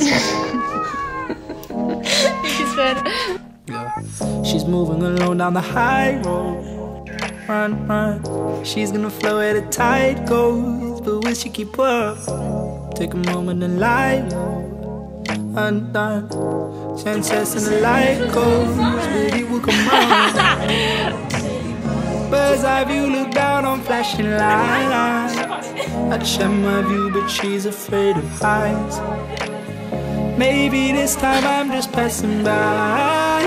Yeah. She's moving alone down the high road. Run, run. She's gonna flow where the tide goes. But will she keep up? Take a moment and lie low. Undone. Chances and the light goes. Baby will come on. Bird's eye view, look down on flashing lights. I check my view, but she's afraid of heights. Maybe this time I'm just passing by.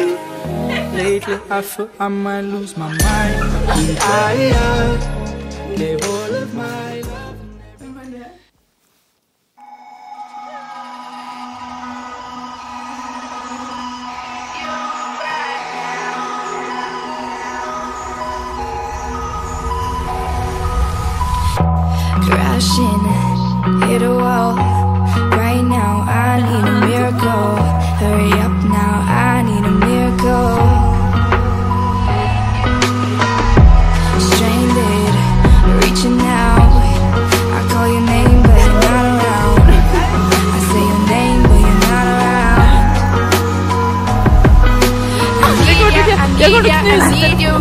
Lately I feel I might lose my mind. I uh, gave all of my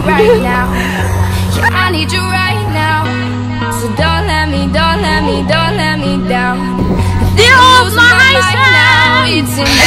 right now. Yeah, I need you right now. So don't let me, don't let me, don't let me down. Det åpner Now it's in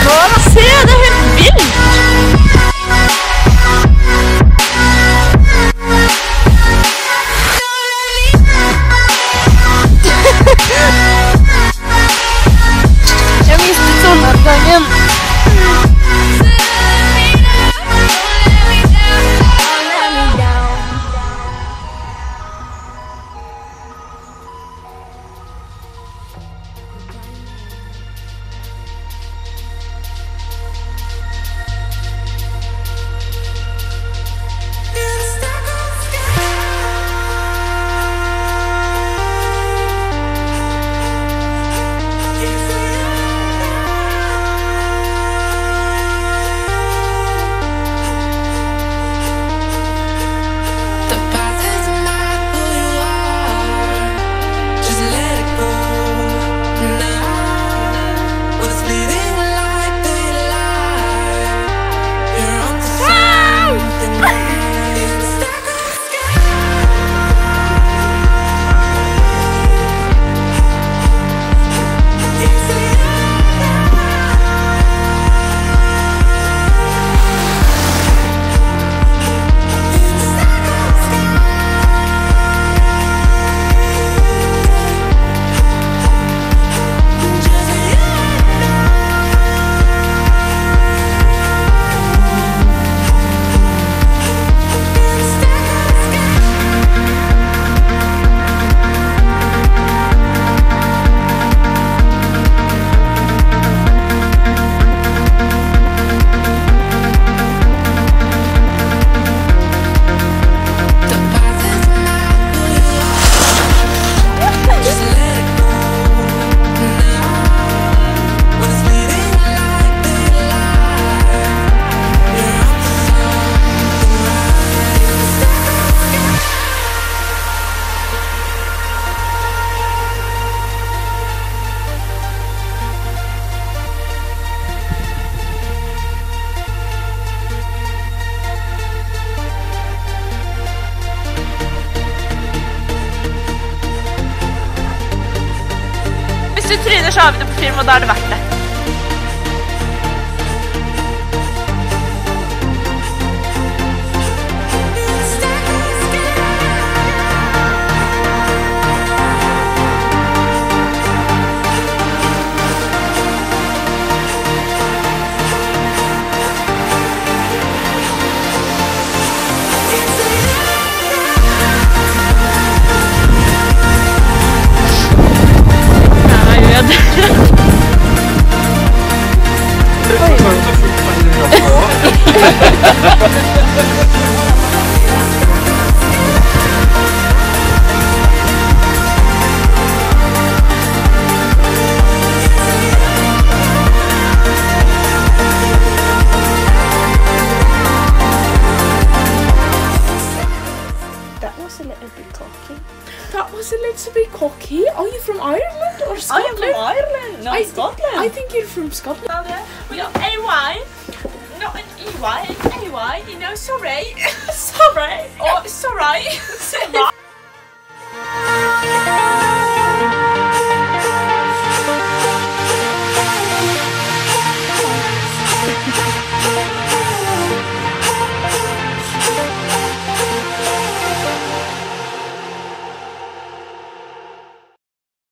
agora sim! Tryner, så har vi det på film, og da er det verdt det. that was a little bit cocky. That was a little bit cocky. Are you from Ireland or Scotland? From Ireland. No, I Scotland. I think you're from Scotland. We got AY not an EY, an AY, you know, sorry. sorry. Oh, sorry. sorry.